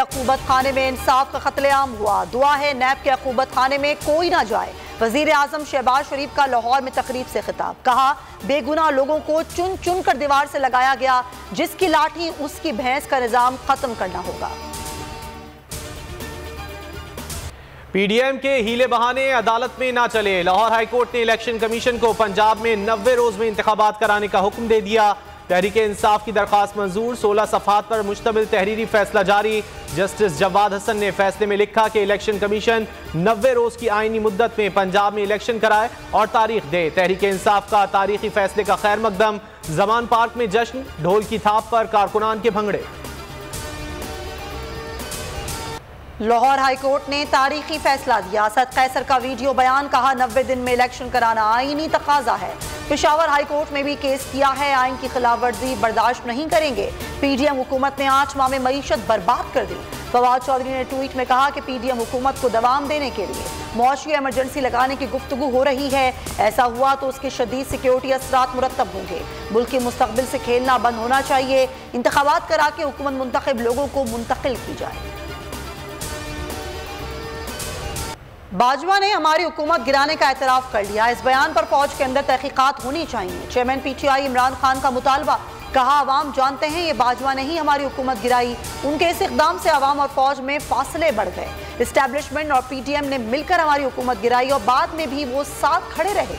अकूबत खाने में इंसाफ का कत्लेआम हुआ। दुआ है, नैब के अकूबत खाने में कोई ना जाए। वज़ीर आज़म शहबाज शरीफ का लाहौर में तकरीब से खिताब। कहा, बेगुनाह लोगों को चुन चुन कर दीवार से लगाया गया, जिसकी लाठी उसकी भैंस का निज़ाम खत्म करना होगा। पीडीएम के हीले बहाने अदालत में ना चले। लाहौर हाईकोर्ट ने इलेक्शन कमीशन को पंजाब में नब्बे रोज में इंतबात कराने का हुक्म दे दिया। तहरीक इंसाफ की दरख्वास्त मंजूर, सोलह सफात पर मुश्तमिल तहरीरी फैसला जारी। जस्टिस जवाद हसन ने फैसले में लिखा कि इलेक्शन कमीशन नब्बे रोज की आईनी मुद्दत में पंजाब में इलेक्शन कराए और तारीख दे। तहरीक इंसाफ का तारीखी फैसले का खैर मकदम। जमान पार्क में जश्न, ढोल की थाप पर कारकुनान के भंगड़े। लाहौर हाईकोर्ट ने तारीखी फैसला दिया। असद कैसर का वीडियो बयान कहा, नब्बे दिन में इलेक्शन कराना आईनी तकाजा है। पिशावर हाईकोर्ट में भी केस किया है। आइन की खिलाफ वर्जी बर्दाश्त नहीं करेंगे। पीडीएम हुकूमत ने आठ माह में मीशत बर्बाद कर दी। फवाद चौधरी ने ट्वीट में कहा कि पीडीएम हुकूमत को दवाम देने के लिए मुआशी एमरजेंसी लगाने की गुफ्तु हो रही है। ऐसा हुआ तो उसके शदीद सिक्योरिटी असरात मुरतब होंगे। मुल्क के मुस्तबिल से खेलना बंद होना चाहिए। इंतबात करा के हुकूमत मुंतखब लोगों को मुंतकिल की जाए। बाजवा ने हमारी हुकूमत गिराने का एतराफ़ कर लिया। इस बयान पर फौज के अंदर तहकीकत होनी चाहिए। Chairman P T I Imran Khan का मुतालबा, कहा, आवाम जानते हैं ये बाजवा ने ही हमारी हुकूमत गिराई। उनके इस इकदाम से आवाम और फौज में फासले बढ़ गए। इस्टेब्लिशमेंट और पी टी एम ने मिलकर हमारी हुकूमत गिराई और बाद में भी वो साथ खड़े रहे।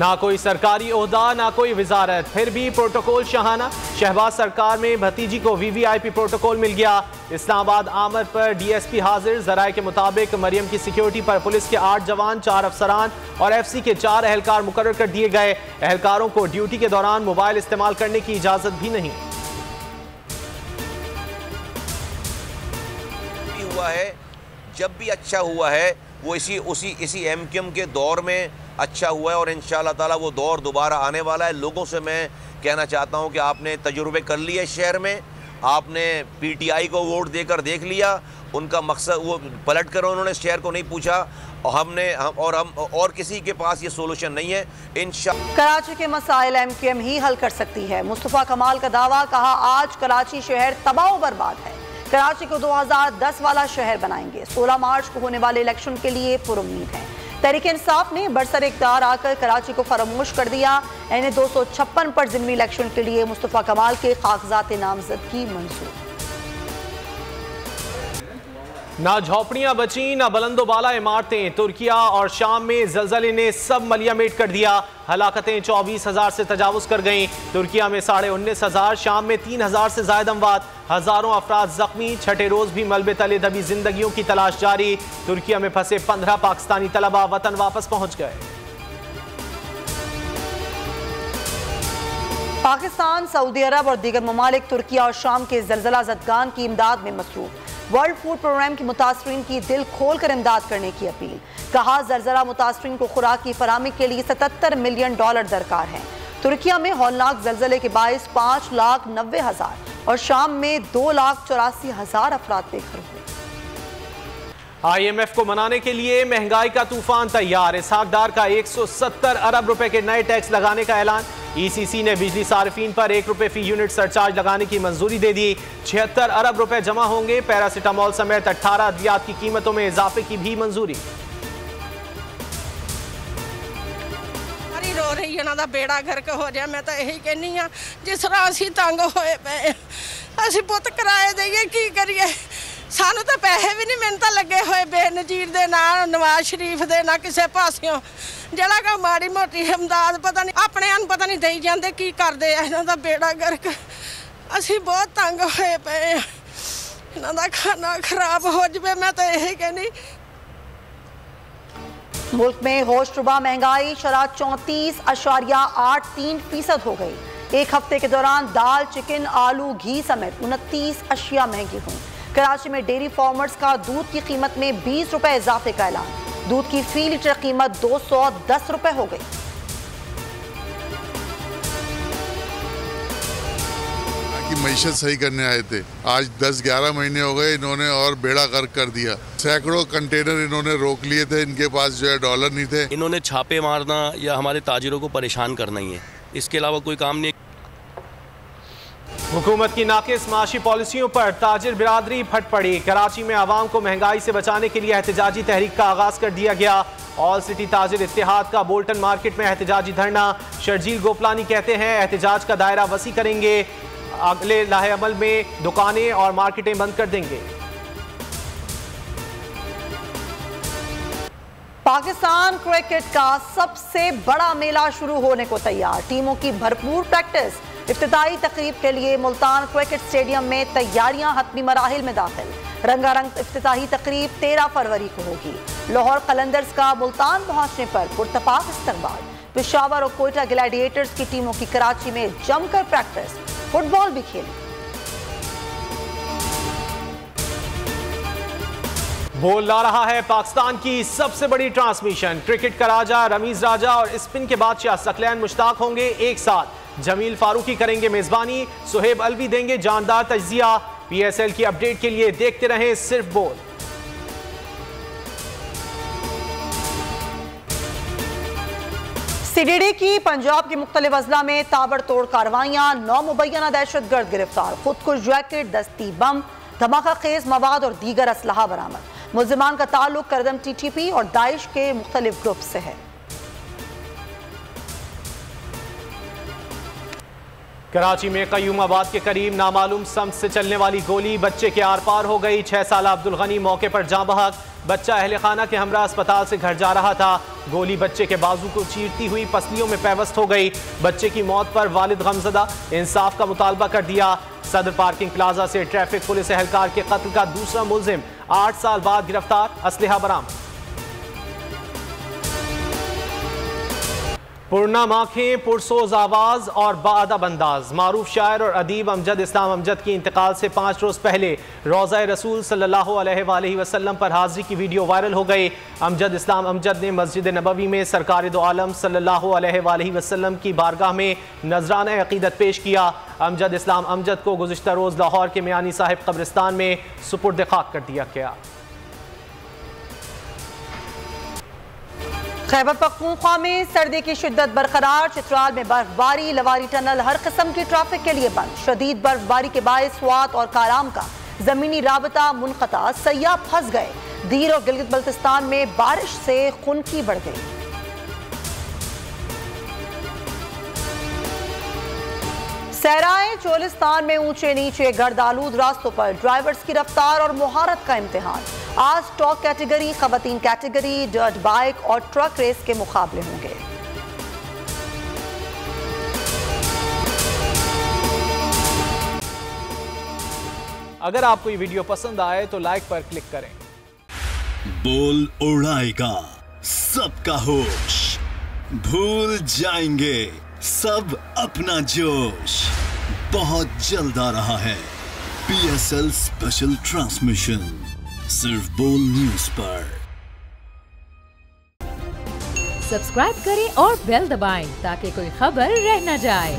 ना कोई सरकारी ओहदा ना कोई वजारत। फिर भी प्रोटोकॉल शहाना। शहबाज सरकार में भतीजी को वीवीआईपी प्रोटोकॉल मिल गया। इस्लामाबाद आमर पर डीएसपी हाजिर। जराये के मुताबिक मरियम की सिक्योरिटी पर पुलिस के आठ जवान, चार अफसरान और एफसी के चार एहलकार मुकर कर दिए गए। एहलकारों को ड्यूटी के दौरान मोबाइल इस्तेमाल करने की इजाज़त भी नहीं। हुआ है, जब भी अच्छा हुआ है, वो इसी, उसी, इसी एम के दौर में अच्छा हुआ है और इन ताला वो दौर दोबारा आने वाला है। लोगों से मैं कहना चाहता हूँ कि आपने तजुर्बे कर लिए शहर में। आपने पीटीआई को वोट देकर देख लिया। उनका मकसद वो पलट कर उन्होंने शहर को नहीं पूछा। और हमने, हम और हम, और किसी के पास ये सोल्यूशन नहीं है। इन कराची के मसाइल एम क्यू एम ही हल कर सकती है। मुस्तफ़ा कमाल का दावा, कहा, आज कराची शहर तबाह बर्बाद है। कराची को 2010 वाला शहर बनाएँगे। 16 मार्च को होने वाले इलेक्शन के लिए पुरुद है। तहरीक इंसाफ ने बरसर इकदार आकर कराची को फरामोश कर दिया। एन ए दो सौ छप्पन पर जिमनी इलेक्शन के लिए मुस्तफ़ा कमाल के कागजात नामजद की मंजूर। ना झोपड़ियाँ बची, ना बुलंदोबाला इमारतें। तुर्किया और शाम में जलजले ने सब मलियामेट कर दिया। हलाकतें चौबीस हज़ार से तजावज कर गईं। तुर्किया में साढ़े उन्नीस हज़ार, शाम में तीन हज़ार से जायद अमवात हज़ारों अफराद जख्मी, छठे रोज भी मलबे तले दबी जिंदगियों की तलाश जारी। तुर्किया में फंसे पंद्रह पाकिस्तानी तलबा वतन वापस पहुँच गए। पाकिस्तान, सऊदी अरब और दीगर ममालिक तुर्किया और शाम के जलजला जदगान की इमदाद में मसरूफ। वर्ल्ड फ़ूड प्रोग्राम के मुतासरीन की दिल खोल कर इमदाद करने की अपील। कहा, जरजरा मुतासरीन को खुराक की फरामी के लिए सतहत्तर मिलियन डॉलर दरकार है। तुर्किया में हौलनाक जलजले के बायस पाँच लाख नब्बे हज़ार और शाम में दो लाख चौरासी हज़ार अफराद बेघर हुए। आईएमएफ को मनाने के लिए महँगाई का तूफ़ान तैयार। इसहाकदार का 170 अरब रुपए के नए टैक्स लगाने का ऐलान। ईसीसी ने बिजली सार्फिन पर एक रुपए फी यूनिट सरचार्ज लगाने की मंजूरी दे दी छिहत्तर अरब रुपए जमा होंगे पैरासिटामोल समेत अट्ठारह अद्वियात की कीमतों में इजाफे की भी मंजूरी रो रही ਇਹਨਾਂ ਦਾ ਬੇੜਾ ਗਰਕ ਹੋ ਰਿਹਾ ਮੈਂ ਤਾਂ ਇਹੀ ਕਹਿੰਨੀ ਆ ਜਿਸ ਤਰ੍ਹਾਂ ਅਸੀਂ ਤੰਗ ਹੋਏ ਪਏ ਅਸੀਂ ਪੁੱਤ ਕਿਰਾਏ ਦੇਈਏ ਕੀ ਕਰੀਏ ਸਾਨੂੰ ਤਾਂ ਪੈਸੇ ਵੀ ਨਹੀਂ ਮਿਹਨਤ ਲੱਗੇ ਹੋਏ ਬੇਨਜੀਰ ਦੇ ਨਾਲ ਨਵਾਜ਼ ਸ਼ਰੀਫ ਦੇ ਨਾਲ ਕਿਸੇ ਪਾਸਿਓਂ ਜਿਹੜਾ ਕਿ ਮਾੜੀ ਮੋਟੀ ਹਮਦਾਦ ਪਤਾ ਨਹੀਂ ਆਪਣੇ ਨੂੰ ਪਤਾ ਨਹੀਂ ਦੇਈ ਜਾਂਦੇ ਕੀ ਕਰਦੇ ਆ ਇਹਨਾਂ ਦਾ ਬੇੜਾ ਗਰਕ ਅਸੀਂ ਬਹੁਤ ਤੰਗ ਹੋਏ ਪਏ ਆ ਇਹਨਾਂ ਦਾ ਖਾਣਾ ਖਰਾਬ ਹੋ ਜਵੇ ਮੈਂ ਤਾਂ ਇਹ ਕਹਿੰਦੀ मुल्क में होशरुबा महंगाई शराह चौंतीस अशारिया आठ तीन फीसद हो गई एक हफ्ते के दौरान दाल चिकन आलू घी समेत उनतीस अशिया महंगी हुई कराची में डेयरी फार्मर्स का दूध की कीमत में बीस रुपए इजाफे का ऐलान। दूध की फ़ी लीटर कीमत दो सौ दस रुपए हो गई। की मीशत सही करने आए थे। आज 10-11 महीने हो गए इन्होंने और बेड़ा गर्क कर दिया। सैकड़ों कंटेनर इन्होंने रोक लिए थे इनके पास जो है डॉलर नहीं थे। इन्होंने छापे मारना या हमारे ताजिरों को परेशान करना ही है। इसके अलावा कोई काम नहीं हुकूमत की नाकिस माशी पॉलिसियों पर ताजिर बिरादरी फट पड़ी। कराची में आवाम को महँगाई से बचाने के लिए एहतजाजी तहरीक का आगाज़ कर दिया गया। ऑल सिटी ताजिर इतिहाद का बोल्टन मार्केट में एहतजाजी धरना। शर्जील गोपलानी कहते हैं, एहतजाज का दायरा वसी करेंगे। अगले लाहे अमल में दुकानें और मार्केटें बंद कर देंगे। पाकिस्तान क्रिकेट का सबसे बड़ा मेला शुरू होने को तैयार। टीमों की भरपूर प्रैक्टिस इफ्ताही तकरीब के लिए मुल्तान क्रिकेट स्टेडियम में तैयारियाँ हतमी मराहल में दाखिल। रंगारंग इफ्ताही तकरीब तेरह फरवरी को होगी। लाहौर कलंदर्स का मुल्तान पहुँचने पर पुरतपाक इस्तेमाल पिशावर और कोयटा ग्लैडिएटर्स की टीमों की कराची में जमकर प्रैक्टिस। फुटबॉल भी खेली। बोल ला रहा है पाकिस्तान की सबसे बड़ी ट्रांसमिशन। क्रिकेट का राजा, रमीज राजा और स्पिन के बादशाह सकलैन मुश्ताक होंगे एक साथ। जमील फारूकी करेंगे मेजबानी। सुहेब अलवी देंगे जानदार तजिया। पीएसएल की अपडेट के लिए देखते रहे सिर्फ़ बोल। सीडीडी की पंजाब के मुख्तलिफ़ अजला में ताबड़तोड़ कार्रवाइयाँ। नौ मुबैना दहशत गर्द गिरफ़्तार। खुदकुश जैकेट, दस्ती बम, धमाका खेज, मवाद और दीगर असलाह बरामद। मुलजमान का ताल्लुक करदम टी टी पी और दाइश के मुख्तलिफ़ ग्रुप से है। कराची में कयूमाबाद के करीब नामालूम सम से चलने वाली गोली बच्चे के आर पार हो गई। छह साल अब्दुल गनी मौके पर जाँ बहक। बच्चा अहल खाना के हमरा अस्पताल से घर जा रहा था। गोली बच्चे के बाजू को चीरती हुई पसलियों में पैवस्त हो गई। बच्चे की मौत पर वालिद गमजदा इंसाफ का मुतालबा कर दिया। सदर पार्किंग प्लाजा से ट्रैफ़िक पुलिस एहलकार के कत्ल का दूसरा मुलजिम, आठ साल बाद गिरफ़्तार, असलहा बरामद। पुरना माखें पुरसोज आवाज़ और बादब अंदाज। मारूफ शायर और अदीब अमजद, इस्लाम अमजद की इंतकाल से पाँच रोज़ पहले रोज़ा रसूल सल्लल्लाहु अलैहि वसल्लम पर हाजिरी की वीडियो वायरल हो गई। अमजद, इस्लाम अमजद ने मस्जिद नबवी में सरकार दो आलम सल्लल्लाहु अलैहि वसल्लम की बारगाह में नजराना अकीदत पेश किया। अमजद, इस्लाम अमजद को गुजशत रोज़ लाहौर के मियानी साहिब कब्रिस्तान में सुपुर्द खाक कर दिया गया। खैबर पख्तूनख्वा में सर्दी की शिद्दत बरकरार, चित्राल में बर्फबारी, लवारी टनल हर किस्म की ट्रैफ़िक के लिए बंद। शदीद बर्फबारी के बायस स्वात और काराम का जमीनी रबता मुनकता सयाह फंस गए। दीर और गिलगित बल्तिस्तान में बारिश से खुनकी बढ़ गई। सहराए, चोलिस्तान में ऊँचे नीचे गर्दालूद रास्तों पर ड्राइवर्स की रफ्तार और मुहारत का इम्तिहान। आज टॉक कैटेगरी खवतीन कैटेगरी डर्ट बाइक और ट्रक रेस के मुकाबले होंगे। अगर आपको ये वीडियो पसंद आए तो लाइक पर क्लिक करें। बोल उड़ाएगा सबका होश। भूल जाएँगे सब अपना जोश। बहुत जल्द आ रहा है पीएसएल स्पेशल ट्रांसमिशन सिर्फ़ बोल न्यूज़ पर। सब्सक्राइब करें और बेल दबाएँ ताकि कोई खबर रह न जाए।